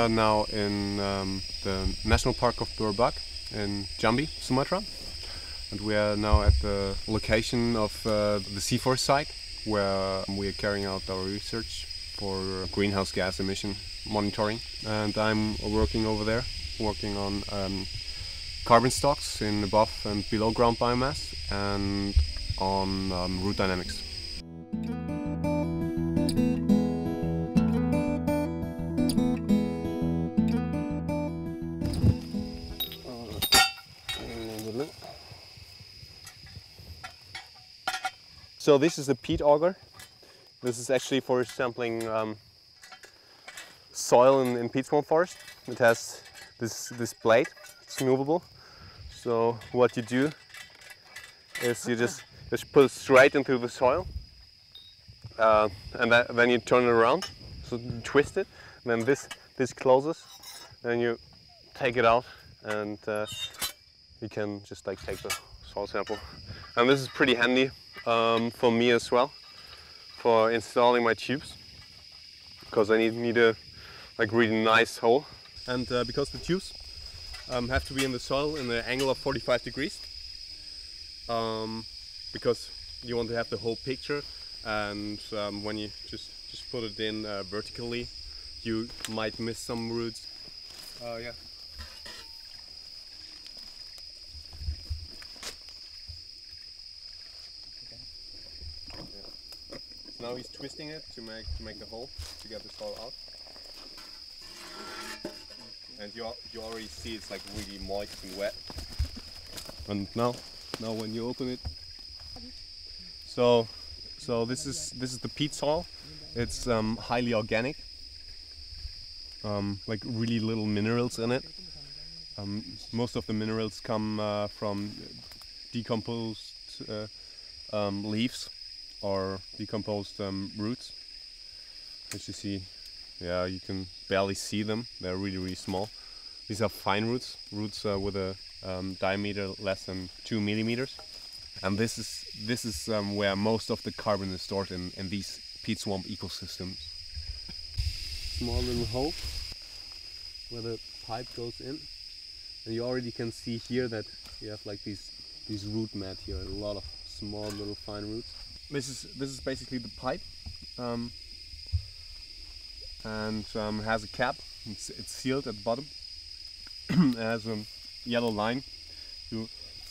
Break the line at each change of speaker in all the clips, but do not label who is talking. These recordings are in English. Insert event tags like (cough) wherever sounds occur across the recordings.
are now in um, the National Park of Berbak in Jambi, Sumatra. And we are now at the location of uh, the CIFOR site where we are carrying out our research for greenhouse gas emission monitoring. And I'm working over there, working on um, carbon stocks in above and below ground biomass and on um, root dynamics. So this is a peat auger. This is actually for sampling um, soil in, in peat swamp forest. It has this, this blade, it's movable. So what you do is you just, just put it straight into the soil uh, and that, then you turn it around, so twist it, then this, this closes, then you take it out and uh, you can just like take the soil sample. And this is pretty handy um, for me as well for installing my tubes because I need, need a like really nice hole. And uh, because the tubes um, have to be in the soil in the angle of 45 degrees um, because you want to have the whole picture. And um, when you just just put it in uh, vertically you might miss some roots. Uh, yeah now he's twisting it to make to make the hole to get the soil out. And you you already see it's like really moist and wet. And now now when you open it, so so this is this is the peat soil. It's um, highly organic. Um, like really little minerals in it. Um, most of the minerals come uh, from decomposed uh, um, leaves or decomposed um, roots. As you see, yeah, you can barely see them. They're really, really small. These are fine roots, roots uh, with a um, diameter less than two millimeters. And this is this is um, where most of the carbon is stored in, in these peat swamp ecosystems. Small little hole where the pipe goes in, and you already can see here that you have like these these root mat here, a lot of small little fine roots this is this is basically the pipe um, and um, has a cap. It's, it's, sealed at the bottom. (clears throat) It has a yellow line to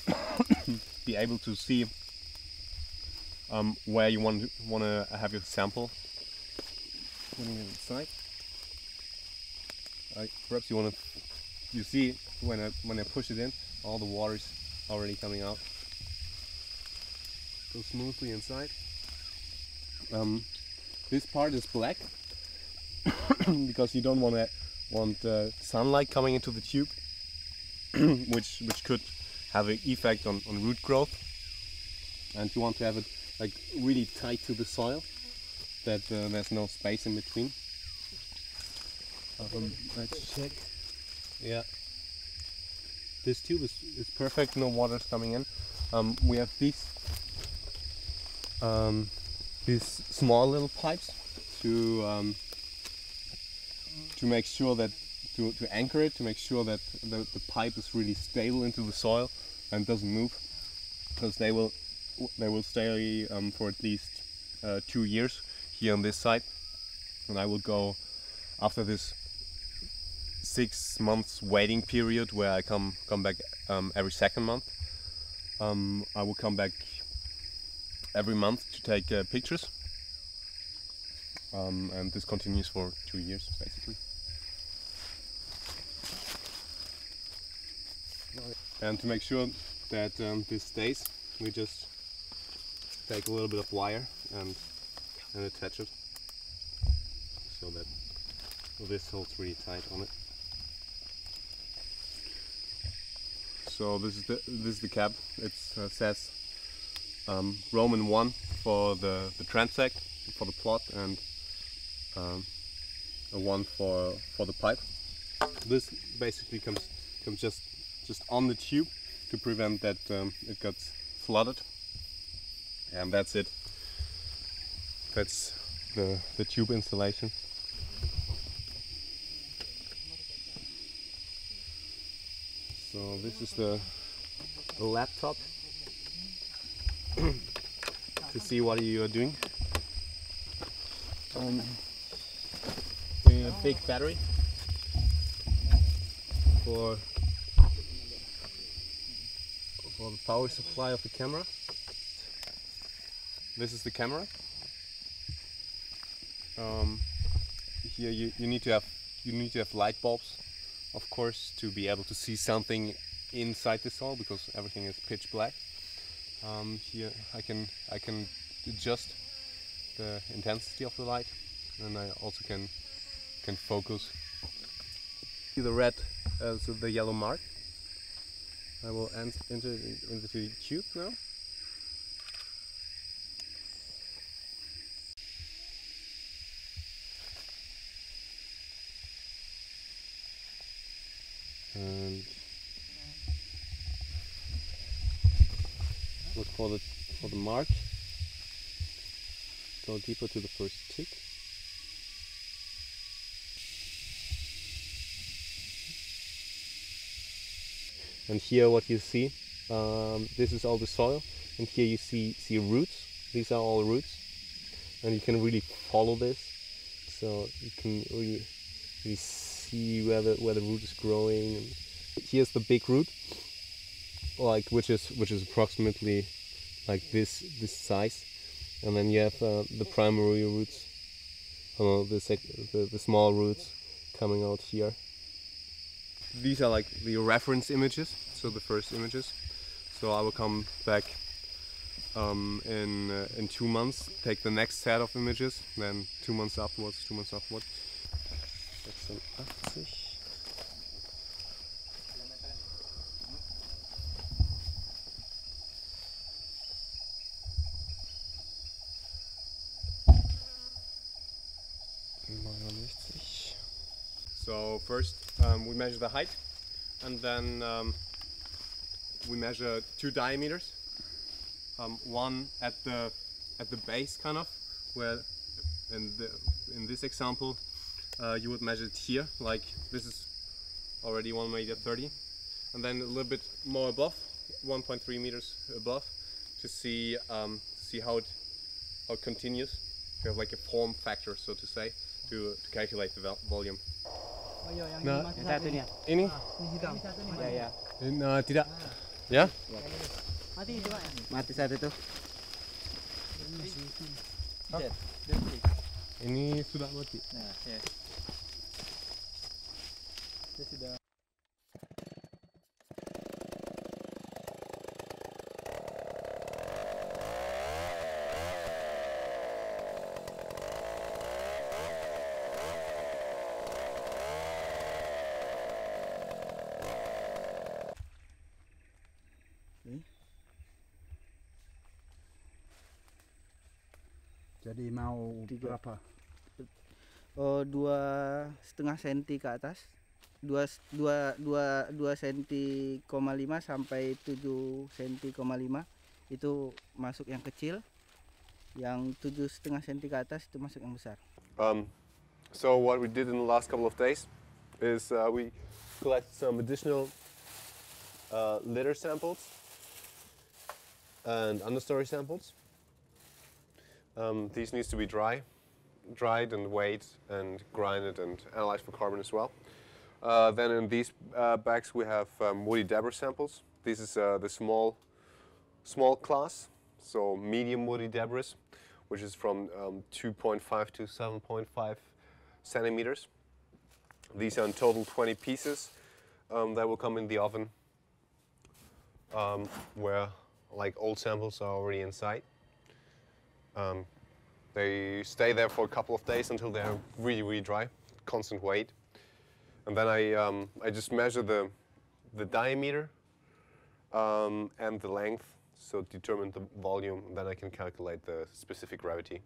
(coughs) be able to see um, where you want to, want to have your sample. Putting it inside. Uh, perhaps you want to you see when I when I push it in all the water is already coming out go smoothly inside. Um, this part is black (coughs) because you don't want to want uh, sunlight coming into the tube, (coughs) which which could have an effect on, on root growth. And you want to have it like really tight to the soil, that uh, there's no space in between. Um, let's check. Yeah, this tube is, is perfect. No water's coming in. Um, we have these um, these small little pipes to um, to make sure that to, to anchor it to make sure that the, the pipe is really stable into the soil and doesn't move. Because they will they will stay um, for at least uh, two years here on this side. And I will go after this six months waiting period where I come come back um, every second month. Um, I will come back every month to take uh, pictures. Um, and this continues for two years basically. And to make sure that um, this stays, we just take a little bit of wire and, and attach it so that this holds really tight on it. So this is the this is the cap. It uh, says um, Roman 1 for the, the transect, for the plot, and um, a 1 for, for the pipe. This basically comes, comes just, just on the tube to prevent that um, it gets flooded. And that's it. That's the, the tube installation. So this is the, the laptop to see what you are doing. Um, doing a big battery for for the power supply of the camera. This is the camera. Um, here you, you need to have you need to have light bulbs, of course, to be able to see something inside the saw because everything is pitch black. Um, here I can I can adjust the intensity of the light, and I also can can focus. See the red, uh, so the yellow mark. I will ent enter into the tube now. For the for the mark. Go deeper to the first tick. And here what you see, um, this is all the soil, and here you see see roots. These are all roots, and you can really follow this. So you can really, really see where the where the root is growing. And here's the big root, like which is which is approximately like this this size, and then you have uh, the primary roots, uh, the, the the small roots coming out here. These are like the reference images, so the first images. So I will come back um, in uh, in two months, take the next set of images, then two months afterwards, two months afterwards. 86. So first um, we measure the height and then um, we measure two diameters. Um, one at the at the base kind of where in the in this example uh, you would measure it here like this is already 1 meter 30 and then a little bit more above 1.3 meters above to see um, see how it how it continues you have like a form factor so to say to, to calculate the vol- volume
Oh iya yang
Nah,
Yang satu nih.
ini
Ini hitam.
Ya ya.
Nah, tidak ya
Mati itu Pak.
Mati satu tuh.
ini sudah mati
Nah, ya. Dia sudah
Jadi mau
Tiga.
berapa?
Oh dua setengah senti ke atas. Dua dua dua dua senti koma lima sampai tujuh senti koma lima itu masuk yang kecil. Yang tujuh setengah senti ke atas itu masuk yang besar.
Um, so what we did in the last couple of days is uh, we collected some additional uh, litter samples and understory samples. Um, these needs to be dry, dried and weighed and grinded and analyzed for carbon as well. Uh, then in these uh, bags we have um, woody debris samples. This is uh, the small, small class, so medium woody debris, which is from um, 2.5 to 7.5 centimeters. These are in total 20 pieces um, that will come in the oven, um, where like old samples are already inside. Um, they stay there for a couple of days until they're really, really dry, constant weight. And then I, um, I just measure the, the diameter um, and the length, so determine the volume, then I can calculate the specific gravity.